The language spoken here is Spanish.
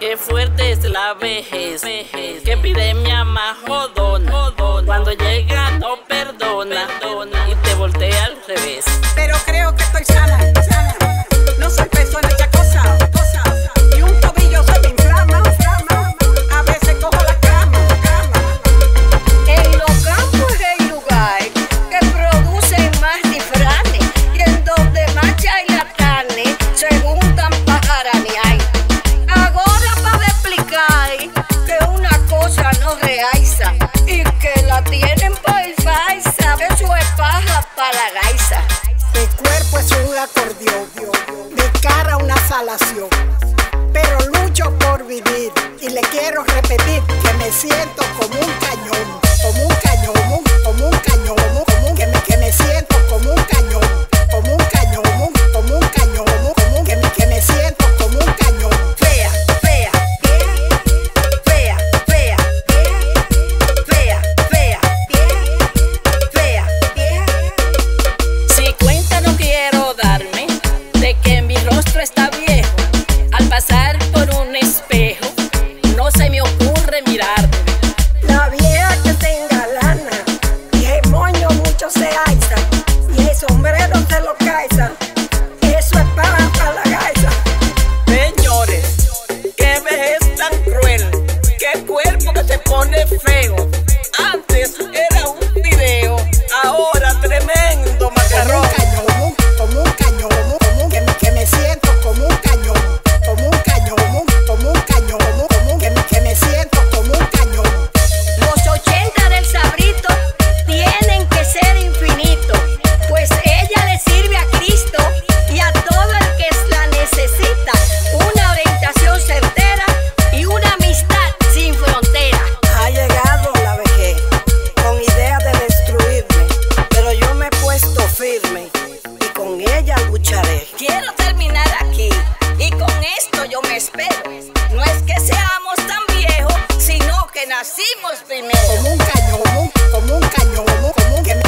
Qué fuerte es la vejez, que epidemia más jodona. Cuando llega no perdona y te voltea al revés. Pero creo que estoy sana, sana. No soy peso y que la tienen por falsa, eso es paja para la gaisa. Mi cuerpo es un acordeón, mi cara una salación. Pero lucho por vivir y le quiero repetir que me siento como un cañón, como un feio. Quiero terminar aquí y con esto yo me espero. No es que seamos tan viejos, sino que nacimos primero. Como un cañón, como un cañón, como un que me